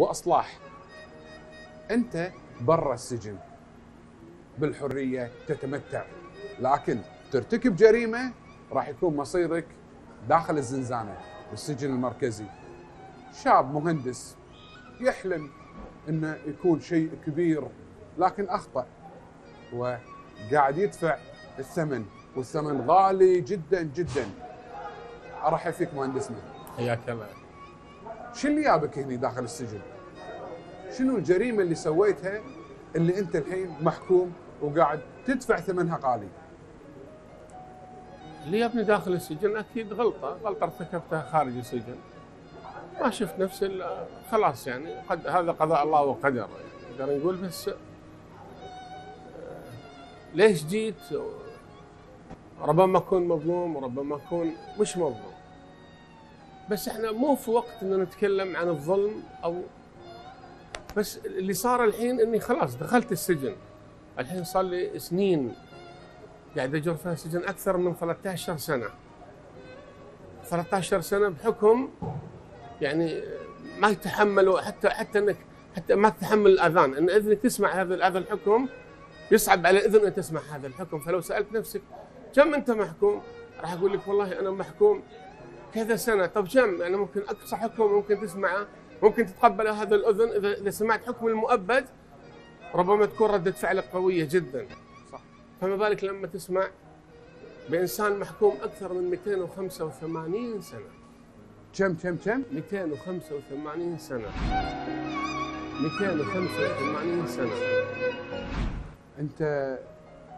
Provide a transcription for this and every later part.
وأصلاح. أنت برا السجن. بالحرية تتمتع. لكن ترتكب جريمة راح يكون مصيرك داخل الزنزانة بالسجن المركزي. شاب مهندس يحلم إنه يكون شيء كبير لكن أخطأ. وقاعد يدفع الثمن والثمن غالي جدا جدا. أرحب فيك مهندسنا حياك الله. شو اللي جابك هنا داخل السجن؟ شنو الجريمة اللي سويتها اللي أنت الحين محكوم وقاعد تدفع ثمنها غالي؟ اللي جابني داخل السجن أكيد غلطة غلطة ارتكبتها خارج السجن ما شفت نفس ال- خلاص يعني قد هذا قضاء الله وقدر يعني نقدر نقول بس آه، ليش جيت ربما أكون مظلوم وربما أكون مش مظلوم بس إحنا مو في وقت ان نتكلم عن الظلم أو بس اللي صار الحين إني خلاص دخلت السجن. الحين صار لي سنين قاعد أجر في السجن أكثر من 13 سنة. 13 سنة بحكم يعني ما يتحملوا حتى حتى إنك حتى ما تتحمل الأذان. إن إذنك تسمع هذا هذا الحكم يصعب على الاذن أن تسمع هذا الحكم. فلو سألت نفسك كم أنت محكوم؟ راح أقول لك والله أنا محكوم كذا سنة طب كم؟ يعني ممكن أقصى حكم ممكن تسمعه ممكن تتقبل هذا الأذن إذا إذا سمعت حكم المؤبد ربما تكون ردة فعلك قوية جدا صح. فما بالك لما تسمع بإنسان محكوم أكثر من 285 سنة كم كم كم؟ 285 سنة 285 سنة أنت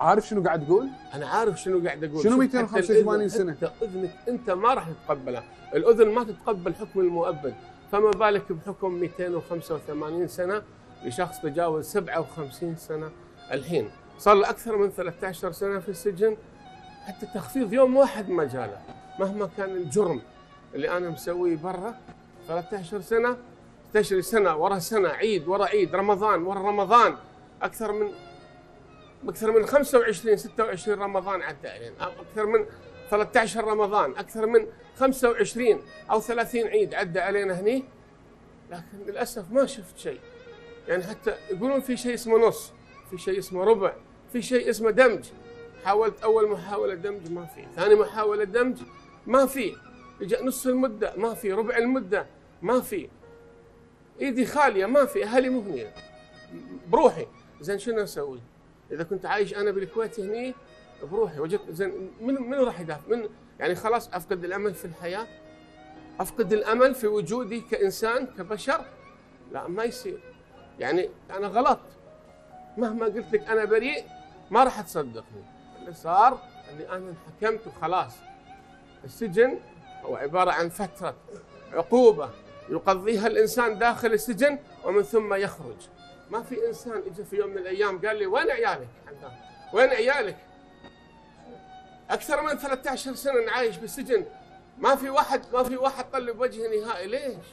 عارف شنو قاعد تقول؟ أنا عارف شنو قاعد أقول. شنو شوف 285 حتى سنة؟ الأذن- حتى أذنك أنت ما راح تتقبلها الأذن ما تتقبل حكم المؤبد فما بالك بحكم 285 سنة لشخص تجاوز 57 سنة الحين. صار له أكثر من 13 سنة في السجن. حتى تخفيض يوم واحد ما جاله. مهما كان الجرم اللي أنا مسويه برا 13 سنة تشري سنة ورا سنة عيد ورا عيد رمضان ورا رمضان أكثر من أكثر من 25 26 رمضان عدى علينا. أو أكثر من 13 رمضان أكثر من 25 أو 30 عيد عدى علينا هني. لكن للأسف ما شفت شيء. يعني حتى يقولون في شيء اسمه نص في شيء اسمه ربع في شيء اسمه دمج. حاولت أول محاولة دمج ما في ثاني محاولة دمج ما في. نص المدة ما في ربع المدة ما في. إيدي خالية ما في أهلي مو هني. بروحي. زين شنو أسوي؟ إذا كنت عايش أنا بالكويت هني بروحي وجدت زين من من راح يدافع؟ من يعني خلاص أفقد الأمل في الحياة؟ أفقد الأمل في وجودي كإنسان كبشر؟ لا ما يصير يعني أنا غلط مهما قلت لك أنا بريء ما راح تصدقني اللي صار اني أنا انحكمت وخلاص السجن هو عبارة عن فترة عقوبة يقضيها الإنسان داخل السجن ومن ثم يخرج ما في إنسان اجى في يوم من الأيام قال لي وين عيالك؟ وين عيالك؟ أكثر من 13 سنة عايش بالسجن. ما في واحد ما في واحد طلب وجهي نهائي. ليش؟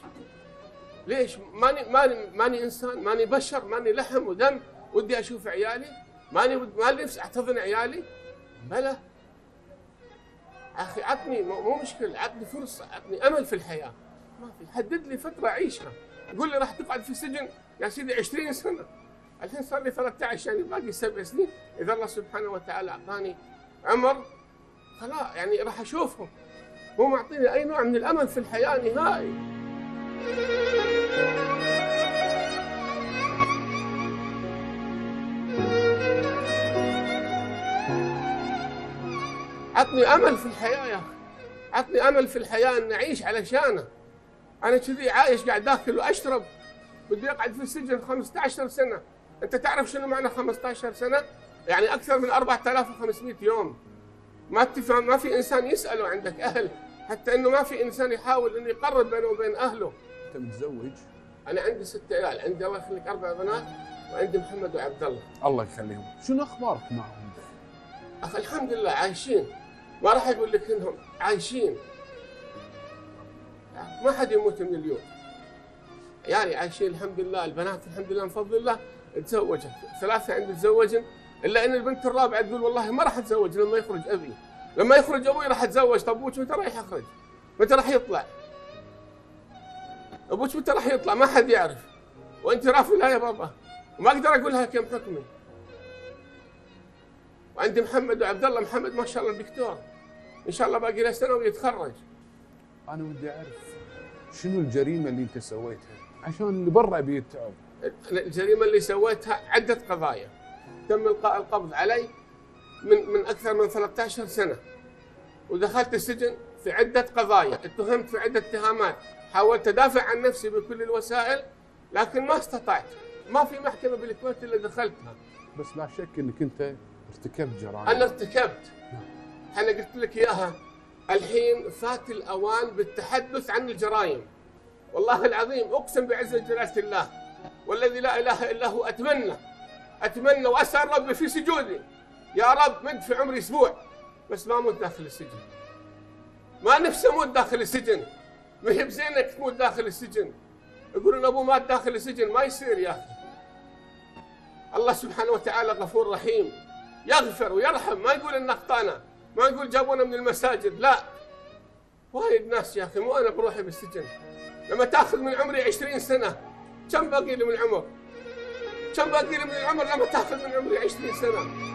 ليش؟ ماني ماني ماني إنسان ماني بشر ماني لحم ودم. ودي أشوف عيالي. ماني مالي نفسي أحتضن عيالي. بلى. أخي عطني مو مشكلة عطني فرصة عطني أمل في الحياة. ما في. حدد لي فترة اعيشها يقول لي راح تقعد في السجن يا سيدي 20 سنة. الحين صار لي 13 يعني باقي سبع سنين. إذا الله سبحانه وتعالى أعطاني عمر خلاص يعني راح اشوفهم مو معطيني أي نوع من الأمل في الحياة نهائي. عطني أمل في الحياة يا أخي. عطني أمل في الحياة أن أعيش علشانه. أنا كذي عايش قاعد اكل وأشرب بدي أقعد في السجن 15 سنة. أنت تعرف شنو معنى 15 سنة؟ يعني أكثر من 4500 يوم. ما تفهم ما في إنسان يسأله عندك أهل حتى إنه ما في إنسان يحاول إنه يقرب بينه وبين أهله. أنت متزوج؟ أنا عندي ست عيال عندي الله يخليك أربع بنات وعندي محمد وعبد الله. الله يخليهم. شنو أخبارك معهم؟ أخي الحمد لله عايشين. ما راح أقول لك إنهم عايشين. ما حد يموت من اليوم. يعني عايشين الحمد لله البنات الحمد لله من فضل الله تزوجت. ثلاثة عندي تزوجن إلا إن البنت الرابعة تقول والله ما راح أتزوج لما يخرج أبي. لما يخرج أبوي راح أتزوج. طب أبوك متى راح يخرج؟ متى راح يطلع؟ أبوك متى راح يطلع؟ ما حد يعرف. وأنت رافض لا يا بابا. وما أقدر أقول لها كم حكمي. وعندي محمد وعبد الله محمد ما شاء الله دكتور إن شاء الله باقي له سنة ويتخرج. أنا ودي أعرف شنو الجريمة اللي أنت سويتها؟ عشان اللي برا بيتعب الجريمة اللي سويتها عده قضايا. تم إلقاء القبض علي من من أكثر من 13 سنة. ودخلت السجن في عدة قضايا اتهمت في عدة اتهامات. حاولت أدافع عن نفسي بكل الوسائل لكن ما استطعت. ما في محكمة بالكويت إلا دخلتها. بس لا شك إنك أنت ارتكبت جرائم. أنا ارتكبت. أنا قلت لك إياها. الحين فات الأوان بالتحدث عن الجرائم. والله العظيم أقسم بعزة جلالة الله والذي لا إله إلا هو أتمنى أتمنى وأسأل ربي في سجودي. يا رب مد في عمري أسبوع بس ما أموت داخل السجن. ما نفسي أموت داخل السجن. ما هي بزينك تموت داخل السجن. يقولون أبوه مات داخل السجن ما يصير يا أخي. الله سبحانه وتعالى غفور رحيم. يغفر ويرحم ما يقول ان أخطأنا. ما يقول جابونا من المساجد لا وايد ناس يا أخي مو أنا بروحي بالسجن لما تأخذ من عمري 20 سنة كم باقي لي من العمر؟ كم باقي لي من العمر لما تأخذ من عمري 20 سنة؟